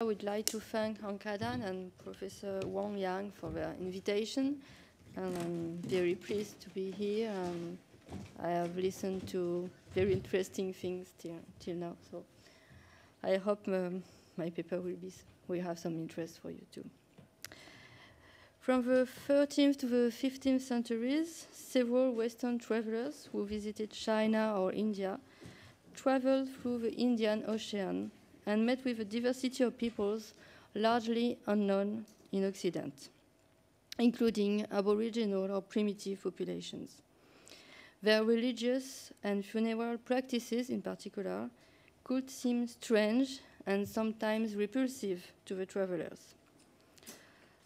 I would like to thank Anca Dan and Professor Huang Yang for their invitation. And I'm very pleased to be here. Um, I have listened to very interesting things till, till now. So I hope um, my paper will, be, will have some interest for you too. From the 13th to the 15th centuries, several Western travelers who visited China or India traveled through the Indian Ocean and met with a diversity of peoples largely unknown in Occident, including aboriginal or primitive populations. Their religious and funeral practices, in particular, could seem strange and sometimes repulsive to the travelers.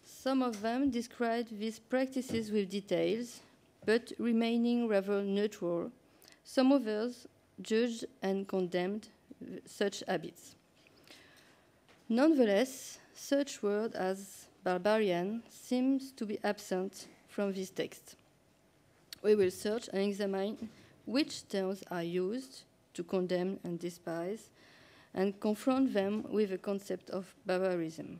Some of them described these practices with details, but remaining rather neutral. Some others judged and condemned such habits. Nonetheless, such word as barbarian seems to be absent from this text. We will search and examine which terms are used to condemn and despise and confront them with the concept of barbarism.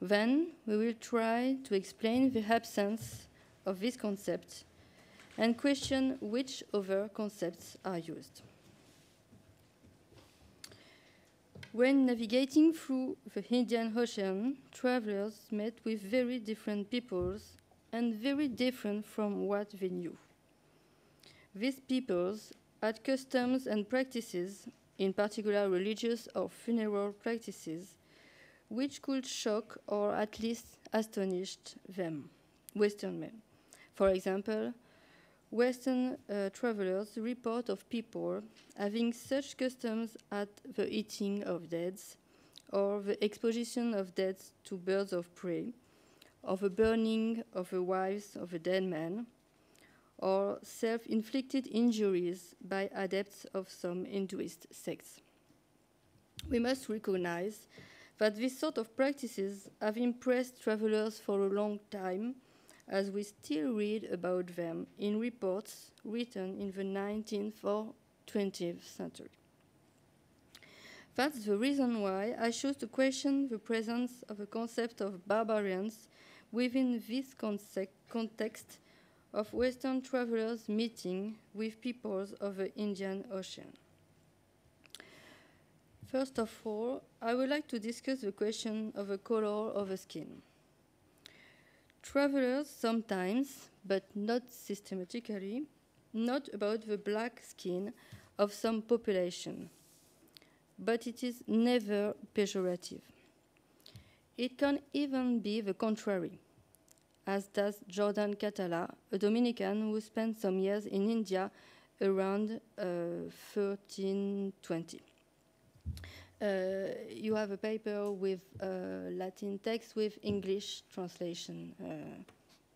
Then we will try to explain the absence of this concept and question which other concepts are used. When navigating through the Indian Ocean, travelers met with very different peoples and very different from what they knew. These peoples had customs and practices, in particular religious or funeral practices, which could shock or at least astonish them, Western men. For example, Western uh, travelers report of people having such customs as the eating of deads, or the exposition of deads to birds of prey, or the burning of the wives of a dead man, or self inflicted injuries by adepts of some Hinduist sects. We must recognize that these sort of practices have impressed travelers for a long time as we still read about them in reports written in the 19th or 20th century. That's the reason why I chose to question the presence of a concept of barbarians within this context of Western travelers meeting with peoples of the Indian Ocean. First of all, I would like to discuss the question of the color of the skin. Travelers sometimes, but not systematically, note about the black skin of some population, but it is never pejorative. It can even be the contrary, as does Jordan Catala, a Dominican who spent some years in India around uh, 1320. Uh, you have a paper with uh, Latin text with English translation. Uh,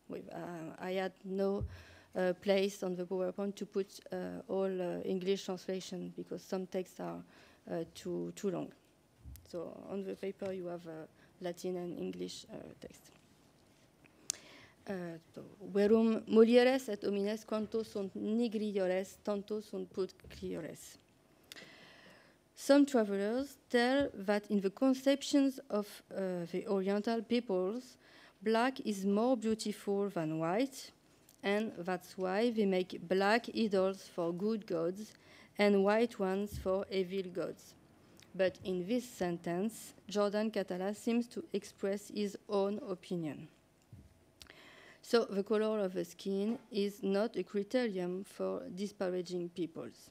with, I had no place on the PowerPoint to put all English translation because some texts are too, too long. So on the paper you have Latin and English text. Uh, verum mulieres et homines quanto sunt nigriores, tanto sunt pulcriores. Some travelers tell that in the conceptions of uh, the Oriental peoples, black is more beautiful than white, and that's why they make black idols for good gods and white ones for evil gods. But in this sentence, Jordan Catala seems to express his own opinion. So the color of the skin is not a criterion for disparaging peoples.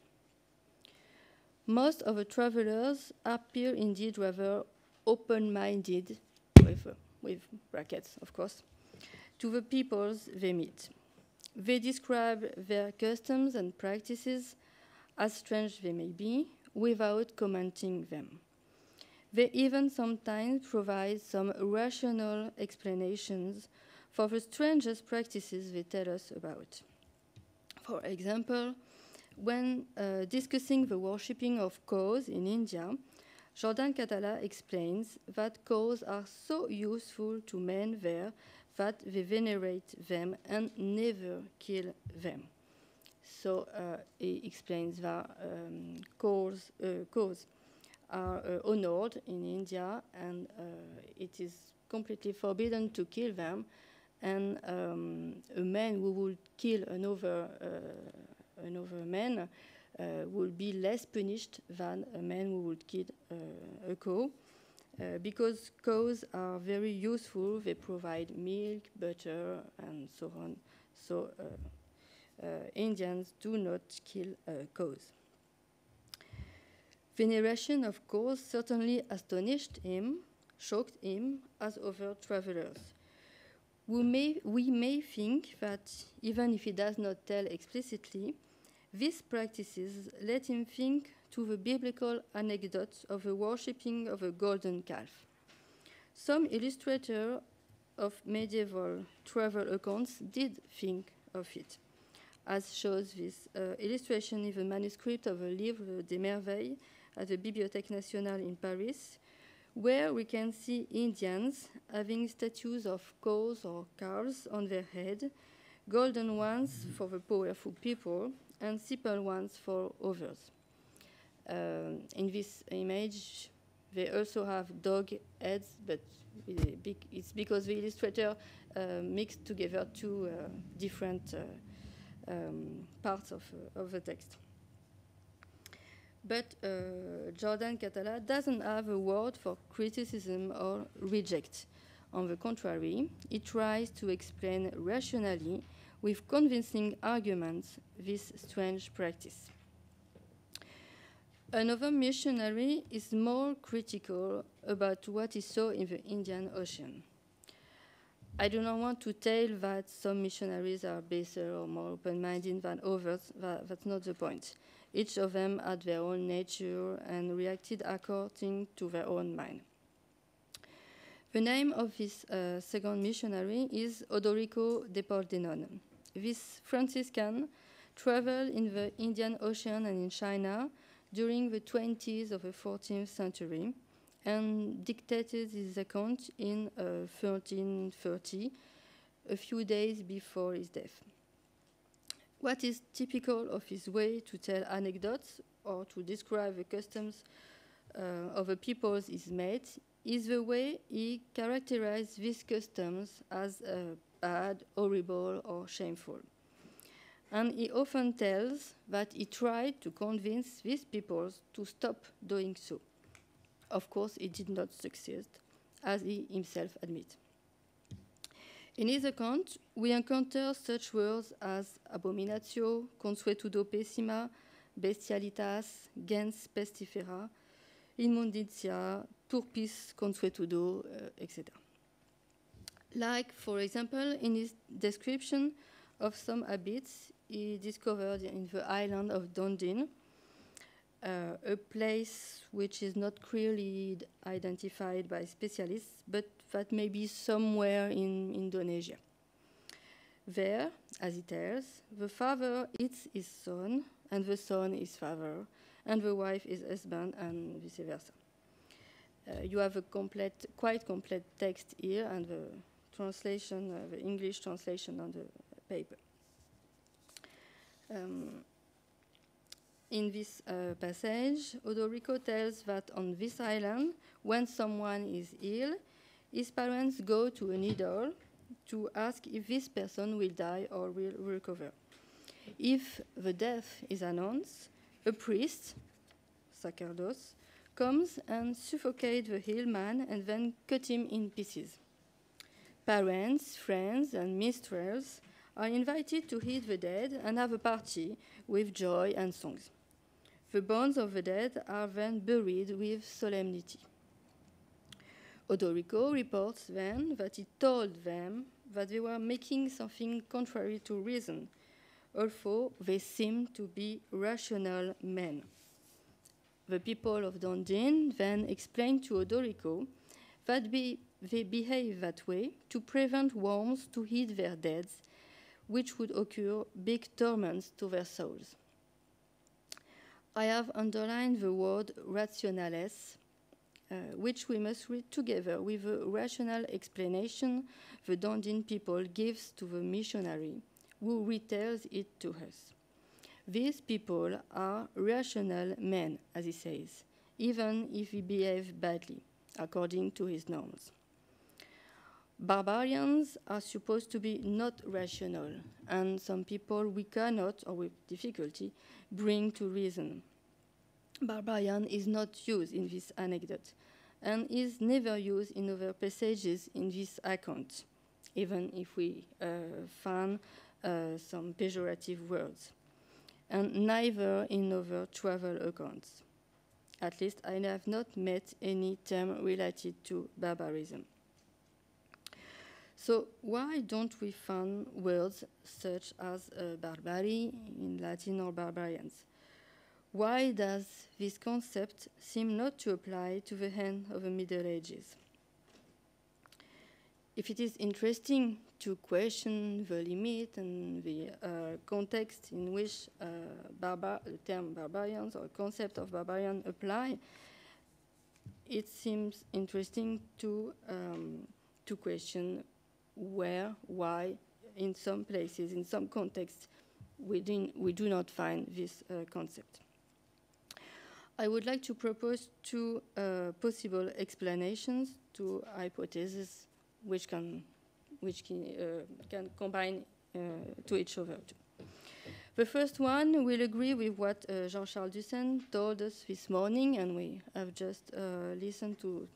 Most of the travelers appear indeed rather open minded, with, with brackets, of course, to the peoples they meet. They describe their customs and practices, as strange they may be, without commenting them. They even sometimes provide some rational explanations for the strangest practices they tell us about. For example, when uh, discussing the worshipping of cows in India, Jordan Catala explains that cows are so useful to men there that they venerate them and never kill them. So uh, he explains that um, cows, uh, cows are uh, honored in India, and uh, it is completely forbidden to kill them. And um, a man who would kill another uh, another man uh, will be less punished than a man who would kill uh, a cow. Uh, because cows are very useful, they provide milk, butter, and so on. So Indians do not kill cows. Veneration of cows certainly astonished him, shocked him, as other travelers. We may, we may think that even if he does not tell explicitly, these practices let him think to the biblical anecdote of the worshipping of a golden calf. Some illustrators of medieval travel accounts did think of it, as shows this uh, illustration in the manuscript of a Livre des Merveilles at the Bibliothèque Nationale in Paris, where we can see Indians having statues of cows or calves on their head, golden ones for the powerful people, and simple ones for others. Uh, in this image, they also have dog heads, but it's because the illustrator uh, mixed together two uh, different uh, um, parts of, uh, of the text. But uh, Jordan Catala doesn't have a word for criticism or reject. On the contrary, he tries to explain rationally, with convincing arguments, this strange practice. Another missionary is more critical about what he saw in the Indian Ocean. I do not want to tell that some missionaries are better or more open minded than others, that, that's not the point. Each of them had their own nature and reacted according to their own mind. The name of this uh, second missionary is Odorico de Pordenone. This Franciscan traveled in the Indian Ocean and in China during the 20s of the 14th century and dictated his account in uh, 1330, a few days before his death. What is typical of his way to tell anecdotes or to describe the customs uh, of a peoples is made is the way he characterized these customs as uh, bad, horrible, or shameful. And he often tells that he tried to convince these people to stop doing so. Of course, he did not succeed, as he himself admits. In his account, we encounter such words as abominatio, consuetudo pessima, bestialitas, gens pestifera, immunditia, turpis consuetudo, uh, etc. Like, for example, in his description of some habits he discovered in the island of Dondin, uh, a place which is not clearly identified by specialists, but that may be somewhere in Indonesia. There, as he tells, the father eats his son, and the son is father, and the wife is husband, and vice versa. Uh, you have a complete, quite complete text here, and the translation, uh, the English translation on the paper. Um, in this uh, passage, Odorico tells that on this island, when someone is ill, his parents go to a needle to ask if this person will die or will recover. If the death is announced, a priest, sacerdos, comes and suffocates the ill man and then cut him in pieces. Parents, friends, and minstrels are invited to eat the dead and have a party with joy and songs. The bones of the dead are then buried with solemnity. Odorico reports then that he told them that they were making something contrary to reason, although they seemed to be rational men. The people of Dondin then explained to Odorico that be, they behave that way to prevent worms to eat their dead, which would occur big torments to their souls. I have underlined the word rationales, uh, which we must read together with the rational explanation the Dondin people gives to the missionary, who retells it to us. These people are rational men, as he says. even if he behaved badly, according to his norms. Barbarians are supposed to be not rational, and some people we cannot, or with difficulty, bring to reason. Barbarian is not used in this anecdote, and is never used in other passages in this account, even if we uh, find uh, some pejorative words, and neither in other travel accounts. At least I have not met any term related to barbarism. So why don't we find words such as uh, barbari in Latin or barbarians? Why does this concept seem not to apply to the end of the Middle Ages? If it is interesting to question the limit and the uh, context in which uh, barbar the term barbarians or concept of barbarian apply, it seems interesting to, um, to question where, why, in some places, in some contexts, we, we do not find this uh, concept. I would like to propose two uh, possible explanations to hypotheses which can, which can, uh, can combine uh, to each other. The first one will agree with what uh, Jean-Charles Ducène told us this morning, and we have just uh, listened to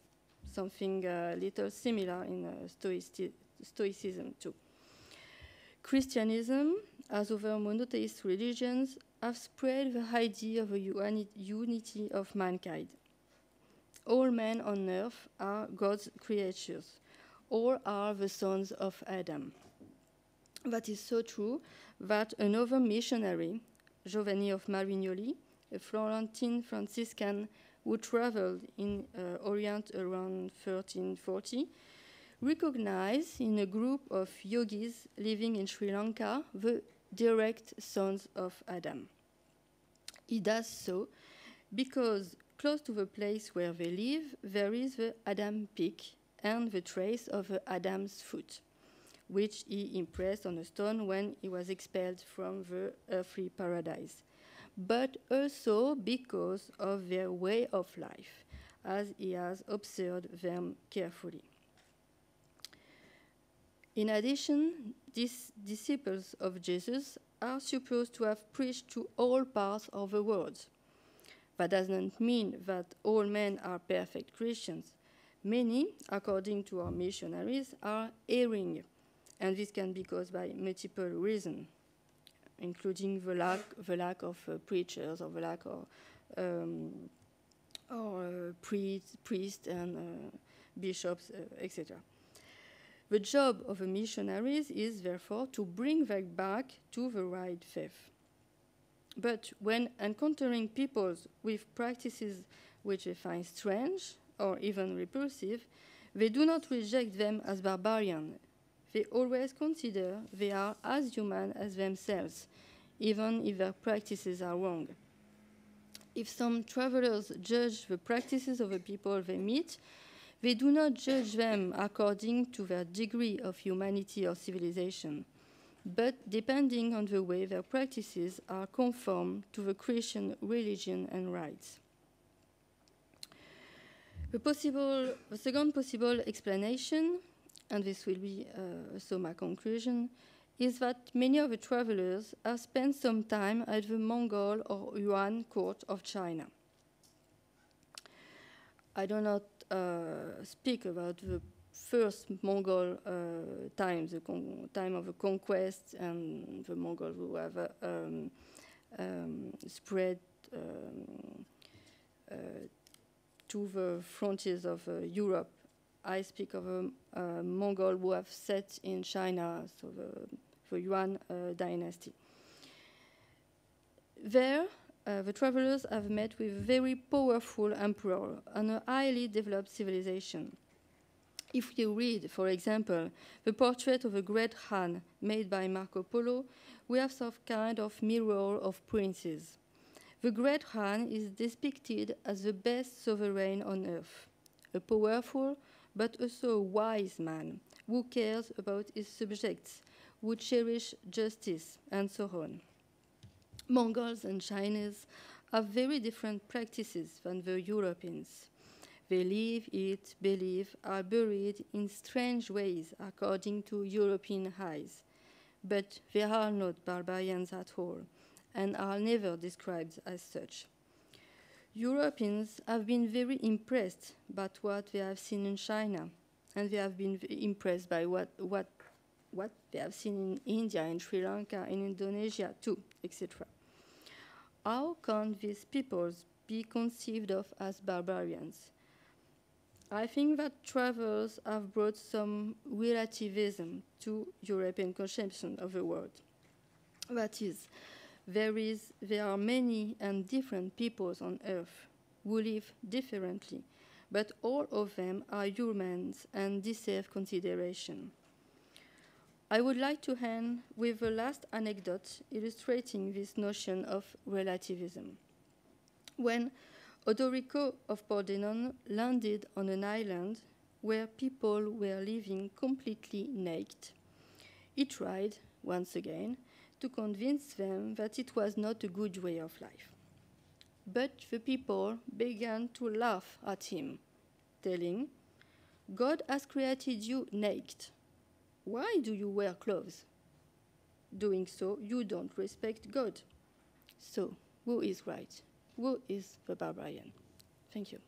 something a little similar in Stoici Stoicism too. Christianism, as other monotheist religions, have spread the idea of a unity of mankind. All men on earth are God's creatures. All are the sons of Adam. That is so true that another missionary, Giovanni of Marignoli, a Florentine Franciscan who traveled in uh, Orient around 1340, recognize in a group of yogis living in Sri Lanka the direct sons of Adam. He does so because close to the place where they live there is the Adam peak and the trace of Adam's foot, which he impressed on a stone when he was expelled from the earthly paradise, but also because of their way of life, as he has observed them carefully. In addition, these disciples of Jesus are supposed to have preached to all parts of the world. That doesn't mean that all men are perfect Christians. Many, according to our missionaries, are erring, and this can be caused by multiple reasons, including the lack, the lack of uh, preachers or the lack of um, or, uh, priests, priests and uh, bishops, uh, etc. The job of the missionaries is therefore to bring them back to the right faith. But when encountering peoples with practices which they find strange or even repulsive, they do not reject them as barbarian. They always consider they are as human as themselves, even if their practices are wrong. If some travelers judge the practices of the people they meet, they do not judge them according to their degree of humanity or civilization, but depending on the way their practices are conform to the Christian religion and rites. The, possible, the second possible explanation, and this will be uh, so my conclusion, is that many of the travelers have spent some time at the Mongol or Yuan court of China. I do not uh, speak about the first Mongol uh, time, the time of the conquest, and the Mongols who have uh, um, um, spread um, uh, to the frontiers of uh, Europe. I speak of a, a, Mongol who have set in China, so the, the Yuan dynasty. There, uh, the travelers have met with a very powerful emperor and a highly developed civilization. If you read, for example, the portrait of a great Khan made by Marco Polo, we have some kind of mirror of princes. The great Khan is depicted as the best sovereign on earth, a powerful but also a wise man who cares about his subjects, who cherish justice, and so on. Mongols and Chinese have very different practices than the Europeans. They live, eat, believe, are buried in strange ways according to European eyes. But they are not barbarians at all and are never described as such. Europeans have been very impressed by what they have seen in China, and they have been impressed by what, what, what they have seen in India, in Sri Lanka, in Indonesia too, etc. How can these peoples be conceived of as barbarians? I think that travels have brought some relativism to European conception of the world. That is, there, is, there are many and different peoples on earth who live differently, but all of them are humans and deserve consideration. I would like to end with a last anecdote illustrating this notion of relativism. When Odorico of Pordenone landed on an island where people were living completely naked, he tried, once again, to convince them that it was not a good way of life. But the people began to laugh at him, telling, God has created you naked. Why do you wear clothes? Doing so, you don't respect God. So, who is right? Who is the barbarian? Thank you.